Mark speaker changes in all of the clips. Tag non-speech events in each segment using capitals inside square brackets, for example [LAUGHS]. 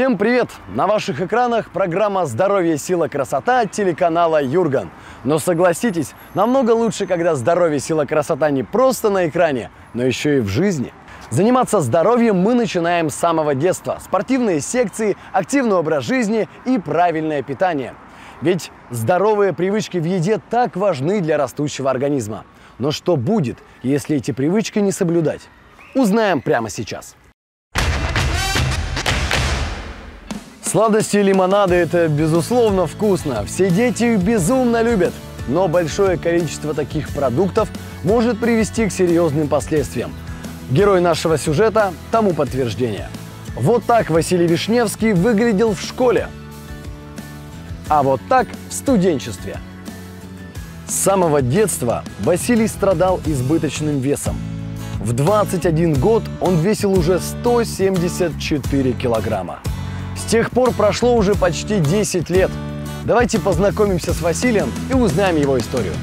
Speaker 1: Всем привет! На ваших экранах программа «Здоровье, сила, красота» от телеканала «Юрган». Но согласитесь, намного лучше, когда здоровье, сила, красота не просто на экране, но еще и в жизни. Заниматься здоровьем мы начинаем с самого детства. Спортивные секции, активный образ жизни и правильное питание. Ведь здоровые привычки в еде так важны для растущего организма. Но что будет, если эти привычки не соблюдать? Узнаем прямо сейчас. Сладости и лимонады – это, безусловно, вкусно. Все дети их безумно любят. Но большое количество таких продуктов может привести к серьезным последствиям. Герой нашего сюжета – тому подтверждение. Вот так Василий Вишневский выглядел в школе. А вот так в студенчестве. С самого детства Василий страдал избыточным весом. В 21 год он весил уже 174 килограмма. С тех пор прошло уже почти 10 лет. Давайте познакомимся с Василием и узнаем его историю.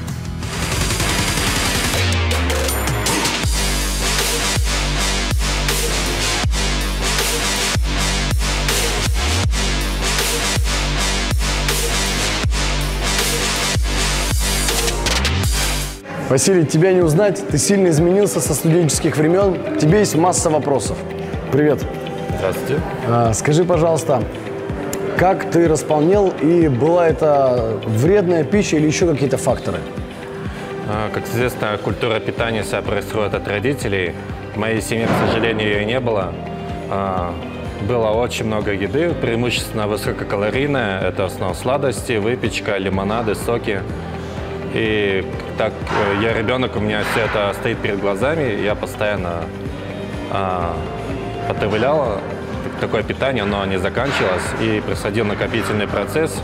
Speaker 1: Василий, тебя не узнать, ты сильно изменился со студенческих времен, тебе есть масса вопросов. Привет.
Speaker 2: Здравствуйте.
Speaker 1: А, скажи, пожалуйста, как ты располнел и была это вредная пища или еще какие-то факторы?
Speaker 2: А, Как известно, культура питания вся происходит от родителей. В моей семье, к сожалению, ее не было. А, Было очень много еды, преимущественно высококалорийная. Это в основном сладости, выпечка, лимонады, соки. И так э, я ребенок, у меня все это стоит перед глазами. Я постоянно а, потреблял такое питание, но не заканчивалось. И происходил накопительный процесс.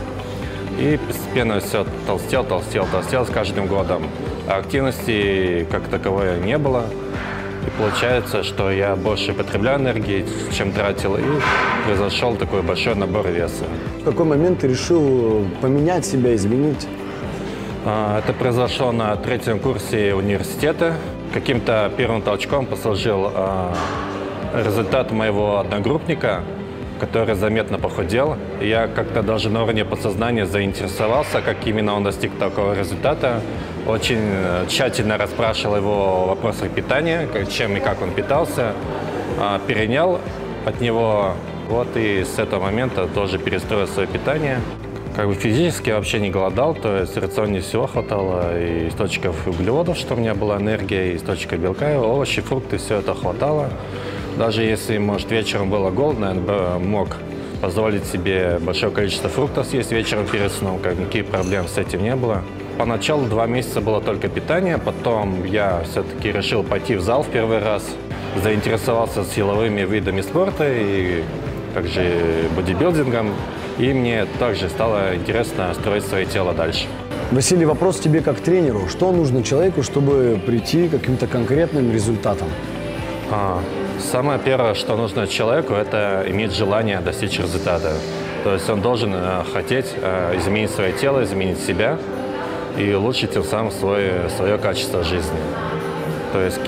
Speaker 2: И постепенно все толстел, толстел, толстел с каждым годом. А активности как таковой не было. И получается, что я больше потребляю энергии, чем тратил, и произошел такой большой набор веса.
Speaker 1: В какой момент ты решил поменять себя, изменить?
Speaker 2: А, Это произошло на третьем курсе университета. Каким-то первым толчком послужил а, результат моего одногруппника, который заметно похудел. Я как-то даже на уровне подсознания заинтересовался, как именно он достиг такого результата. Очень э, тщательно расспрашивал его о вопросах питания, чем и как он питался. А, Перенял от него, вот и с этого момента тоже перестроил свое питание. Как бы физически вообще не голодал, то есть рационе всего хватало и источников углеводов, что у меня была энергия, и источников белка, и овощи, фрукты, все это хватало. Даже если, может, вечером было голодно, я бы мог позволить себе большое количество фруктов съесть вечером перед сном, как никаких проблем с этим не было. Поначалу два месяца было только питание, потом я все-таки решил пойти в зал в первый раз, заинтересовался силовыми видами спорта и также бодибилдингом, и мне также стало интересно строить свое тело дальше.
Speaker 1: Василий, вопрос тебе как тренеру. Что нужно человеку, чтобы прийти к каким-то конкретным результатам?
Speaker 2: А, Самое первое, что нужно человеку, это иметь желание достичь результата. То есть он должен э, хотеть э, изменить свое тело, изменить себя и улучшить тем самым свое, свое качество жизни. То есть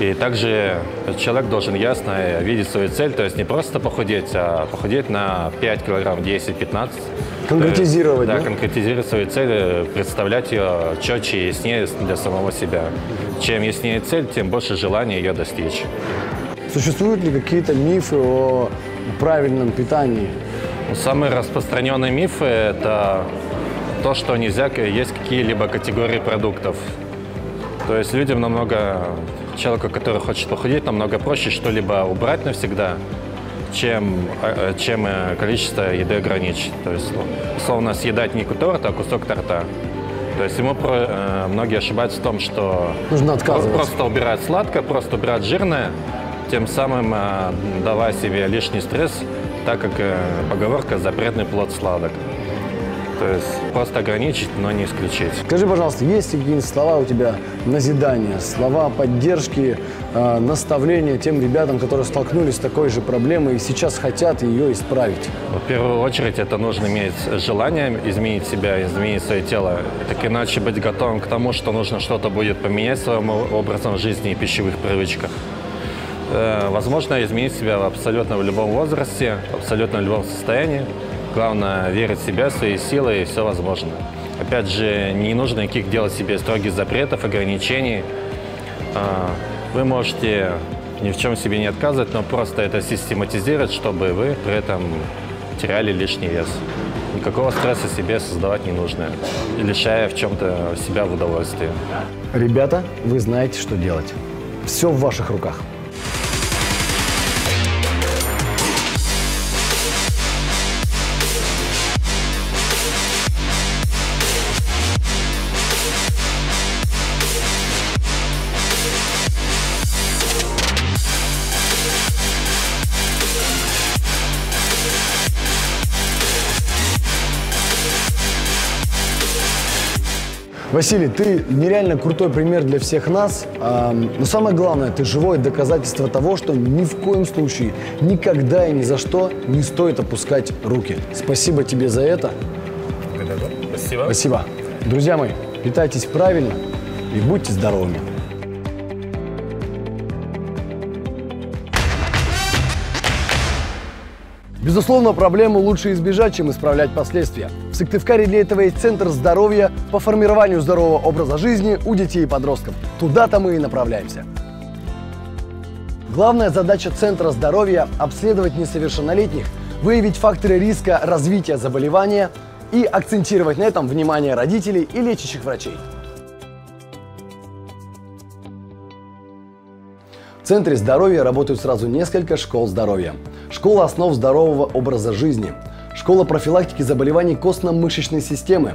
Speaker 2: и также человек должен ясно видеть свою цель, то есть не просто похудеть, а похудеть на 5 килограмм, 10, 15.
Speaker 1: Конкретизировать,
Speaker 2: Да,
Speaker 1: да?
Speaker 2: конкретизировать свою цель, э, представлять ее четче и яснее для самого себя. Чем яснее цель, тем больше желания ее достичь.
Speaker 1: Существуют ли какие-то мифы о правильном питании?
Speaker 2: Ну, Самые распространенные мифы – это то, что нельзя есть какие-либо категории продуктов. То есть людям намного, человеку, который хочет похудеть, намного проще что-либо убрать навсегда, чем, э, э, чем э, количество еды ограничить. То есть, ну, условно, съедать не торт, а кусок торта. То есть ему про- э, многие ошибаются в том, что
Speaker 1: Нужно отказываться.
Speaker 2: Просто убирать сладкое, просто убирать жирное, тем самым э, давая себе лишний стресс, так как э, поговорка «запретный плод сладок». То есть просто ограничить, но не исключить.
Speaker 1: Скажи, пожалуйста, есть ли какие-нибудь слова у тебя назидания, слова поддержки, э, наставления тем ребятам, которые столкнулись с такой же проблемой и сейчас хотят ее исправить?
Speaker 2: В первую очередь это нужно иметь желание изменить себя, изменить свое тело. Так иначе быть готовым к тому, что нужно что-то будет поменять в своем образом жизни и пищевых привычках. Э, возможно изменить себя абсолютно в любом возрасте, абсолютно в любом состоянии. Главное верить в себя, в свои силы, и все возможно. Опять же, не нужно никаких делать себе строгих запретов, ограничений. А, вы можете ни в чем себе не отказывать, но просто это систематизировать, чтобы вы при этом теряли лишний вес. Никакого стресса себе создавать не нужно, лишая в чем-то себя в удовольствии.
Speaker 1: Ребята, вы знаете, что делать. Все в ваших руках. Василий, ты нереально крутой пример для всех нас. Но самое главное, ты живое доказательство того, что ни в коем случае, никогда и ни за что не стоит опускать руки. Спасибо тебе за это.
Speaker 2: Спасибо.
Speaker 1: Спасибо. Друзья мои, питайтесь правильно и будьте здоровыми. Безусловно, проблему лучше избежать, чем исправлять последствия. В Сыктывкаре для этого есть Центр здоровья по формированию здорового образа жизни у детей и подростков. Туда-то мы и направляемся. Главная задача Центра здоровья – обследовать несовершеннолетних, выявить факторы риска развития заболевания и акцентировать на этом внимание родителей и лечащих врачей. В Центре здоровья работают сразу несколько школ здоровья – школа основ здорового образа жизни, школа профилактики заболеваний костно-мышечной системы,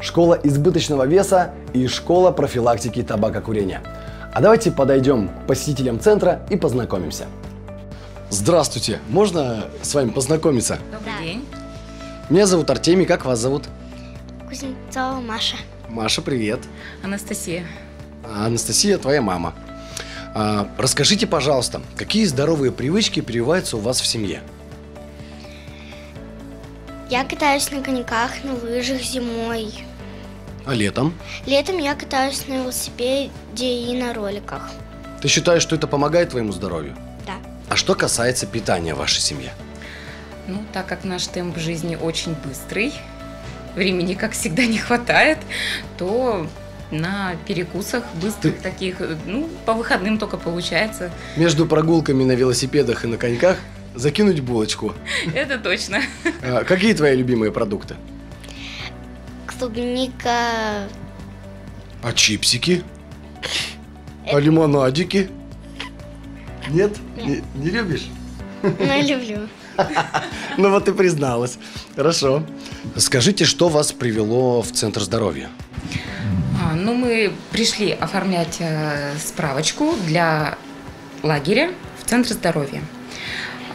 Speaker 1: школа избыточного веса и школа профилактики табакокурения. А давайте подойдем к посетителям центра и познакомимся. Здравствуйте, можно с вами познакомиться?
Speaker 3: Добрый день.
Speaker 1: Меня зовут Артемий, как вас зовут?
Speaker 4: Кузнецова Маша.
Speaker 1: Маша, привет.
Speaker 3: Анастасия.
Speaker 1: Анастасия, твоя мама. А, расскажите, пожалуйста, какие здоровые привычки прививаются у вас в семье?
Speaker 4: Я катаюсь на коньках, на лыжах зимой.
Speaker 1: А летом?
Speaker 4: Летом я катаюсь на велосипеде и на роликах.
Speaker 1: Ты считаешь, что это помогает твоему здоровью?
Speaker 4: Да.
Speaker 1: А что касается питания в вашей семье?
Speaker 3: Ну, так как наш темп жизни очень быстрый, времени, как всегда, не хватает, то на перекусах быстрых Ты... таких, ну, по выходным только получается.
Speaker 1: Между прогулками на велосипедах и на коньках закинуть булочку. [LAUGHS]
Speaker 3: Это точно.
Speaker 1: А, какие твои любимые продукты?
Speaker 4: Клубника.
Speaker 1: А чипсики? А лимонадики? Нет?
Speaker 4: Нет.
Speaker 1: Не, не любишь?
Speaker 4: Ну, я люблю. [LAUGHS]
Speaker 1: Ну вот и призналась. Хорошо. Скажите, что вас привело в Центр здоровья?
Speaker 3: А, ну, мы пришли оформлять э, справочку для лагеря в Центре здоровья.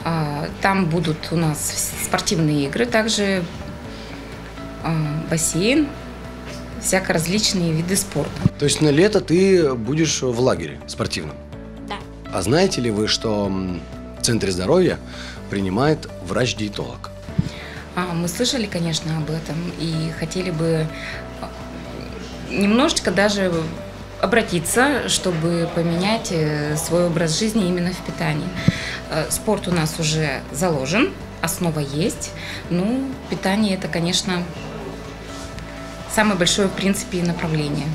Speaker 3: А, там будут у нас спортивные игры, также а, бассейн, всяко различные виды спорта.
Speaker 1: То есть на лето ты будешь в лагере спортивном?
Speaker 4: Да.
Speaker 1: А знаете ли вы, что в Центре здоровья принимает врач-диетолог?
Speaker 3: А, мы слышали, конечно, об этом и хотели бы немножечко даже обратиться, чтобы поменять э, свой образ жизни именно в питании. Э, спорт у нас уже заложен, основа есть. Ну, питание это, конечно, самое большое, в принципе, направление.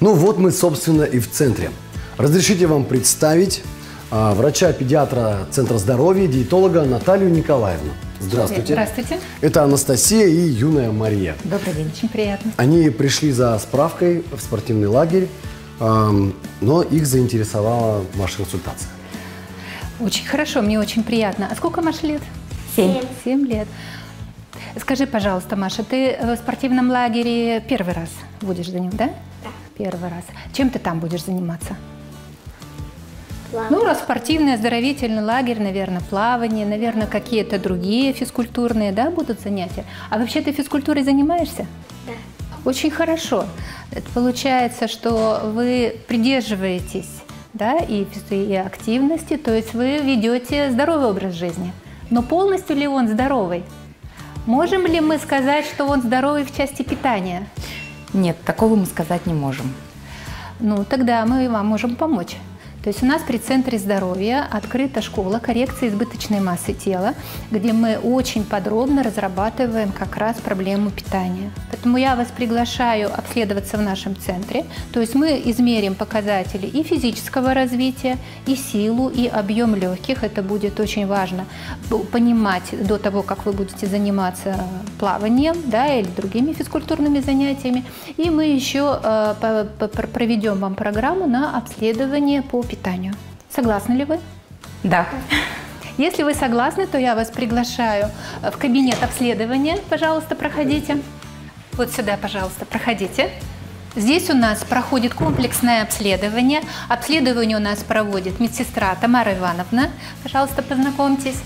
Speaker 1: Ну вот мы, собственно, и в центре. Разрешите вам представить а, врача-педиатра Центра здоровья, диетолога Наталью Николаевну. Здравствуйте.
Speaker 5: Здравствуйте.
Speaker 1: Это Анастасия и юная Мария.
Speaker 5: Добрый день, очень приятно.
Speaker 1: Они пришли за справкой в спортивный лагерь, но их заинтересовала ваша консультация.
Speaker 5: Очень хорошо, мне очень приятно. А сколько Маше лет?
Speaker 4: Семь.
Speaker 5: Семь лет. Скажи, пожалуйста, Маша, ты в спортивном лагере первый раз будешь за ним, да?
Speaker 4: Да.
Speaker 5: Первый раз. Чем ты там будешь заниматься?
Speaker 4: Плаваю.
Speaker 5: Ну, раз спортивный, оздоровительный лагерь, наверное, плавание, наверное, какие-то другие физкультурные, да, будут занятия. А вообще ты физкультурой занимаешься?
Speaker 4: Да.
Speaker 5: Очень хорошо. Это получается, что вы придерживаетесь да, и, и активности, то есть вы ведете здоровый образ жизни. Но полностью ли он здоровый? Можем ли мы сказать, что он здоровый в части питания?
Speaker 3: Нет, такого мы сказать не можем.
Speaker 5: Ну, тогда мы вам можем помочь. То есть у нас при Центре здоровья открыта школа коррекции избыточной массы тела, где мы очень подробно разрабатываем как раз проблему питания. Поэтому я вас приглашаю обследоваться в нашем центре. То есть мы измерим показатели и физического развития, и силу, и объем легких. Это будет очень важно понимать до того, как вы будете заниматься плаванием да, или другими физкультурными занятиями. И мы еще э, проведем вам программу на обследование по питанию. Согласны ли вы?
Speaker 3: Да.
Speaker 5: Если вы согласны, то я вас приглашаю в кабинет обследования. Пожалуйста, проходите. Вот сюда, пожалуйста, проходите. Здесь у нас проходит комплексное обследование. Обследование у нас проводит медсестра Тамара Ивановна. Пожалуйста, познакомьтесь.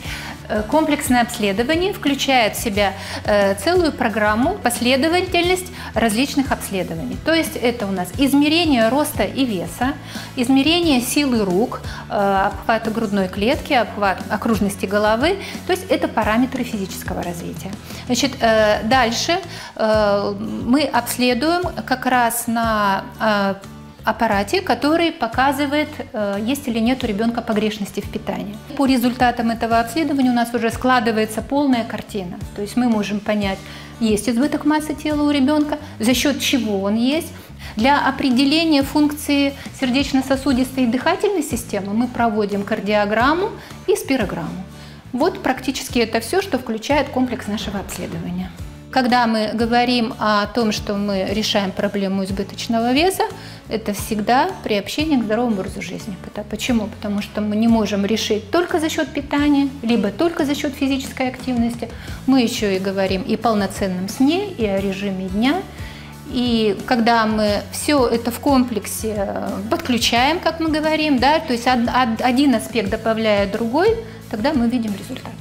Speaker 5: Э, комплексное обследование включает в себя э, целую программу, последовательность различных обследований. То есть это у нас измерение роста и веса, измерение силы рук, э, обхвата грудной клетки, обхват окружности головы. То есть это параметры физического развития. Значит, дальше мы обследуем как раз на аппарате, который показывает, э, есть или нет у ребенка погрешности в питании. По результатам этого обследования у нас уже складывается полная картина. То есть мы можем понять, есть избыток массы тела у ребенка, за счет чего он есть. Для определения функции сердечно-сосудистой и дыхательной системы мы проводим кардиограмму и спирограмму. Вот практически это все, что включает комплекс нашего обследования. Когда мы говорим о том, что мы решаем проблему избыточного веса, это всегда приобщение к здоровому образу жизни. Почему? Потому что мы не можем решить только за счет питания, либо только за счет физической активности. Мы еще и говорим и о полноценном сне, и о режиме дня. И когда мы все это в комплексе э, подключаем, как мы говорим, да, то есть один аспект добавляя другой, тогда мы видим результат.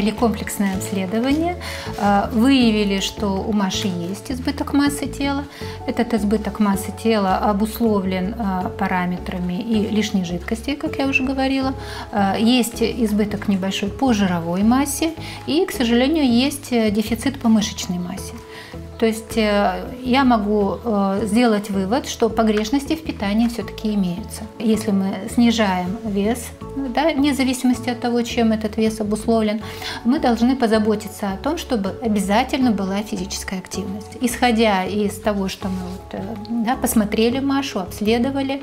Speaker 5: Провели комплексное обследование, э, выявили, что у Маши есть избыток массы тела. Этот избыток массы тела обусловлен э, параметрами и лишней жидкости, как я уже говорила. Э, есть избыток небольшой по жировой массе и, к сожалению, есть дефицит по мышечной массе. То есть я могу сделать вывод, что погрешности в питании все-таки имеются. Если мы снижаем вес, да, вне зависимости от того, чем этот вес обусловлен, мы должны позаботиться о том, чтобы обязательно была физическая активность. Исходя из того, что мы вот, э, да, посмотрели Машу, обследовали, э,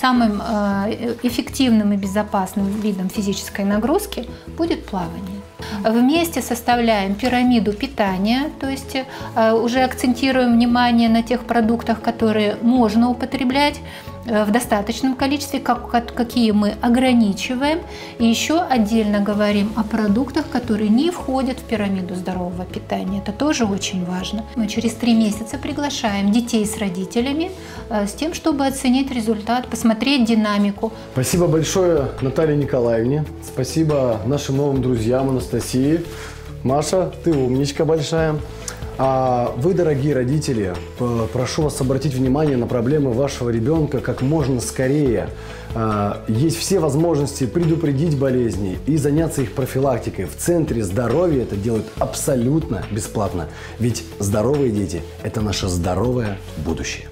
Speaker 5: самым э, эффективным и безопасным видом физической нагрузки будет плавание. Вместе составляем пирамиду питания, то есть уже акцентируем внимание на тех продуктах, которые можно употреблять, Э, в достаточном количестве, как, какие мы ограничиваем. И еще отдельно говорим о продуктах, которые не входят в пирамиду здорового питания. Это тоже очень важно. Мы через три месяца приглашаем детей с родителями э, с тем, чтобы оценить результат, посмотреть динамику.
Speaker 1: Спасибо большое Наталье Николаевне. Спасибо нашим новым друзьям Анастасии. Маша, ты умничка большая. А вы, дорогие родители, прошу вас обратить внимание на проблемы вашего ребенка как можно скорее. А, есть все возможности предупредить болезни и заняться их профилактикой. В Центре здоровья это делают абсолютно бесплатно. Ведь здоровые дети – это наше здоровое будущее.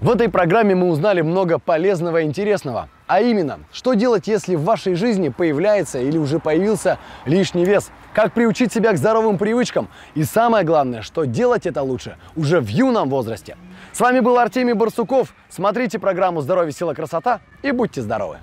Speaker 1: В этой программе мы узнали много полезного и интересного. А именно, что делать, если в вашей жизни появляется или уже появился лишний вес? Как приучить себя к здоровым привычкам? И самое главное, что делать это лучше уже в юном возрасте. С вами был Артемий Барсуков. Смотрите программу «Здоровье, сила, красота» и будьте здоровы!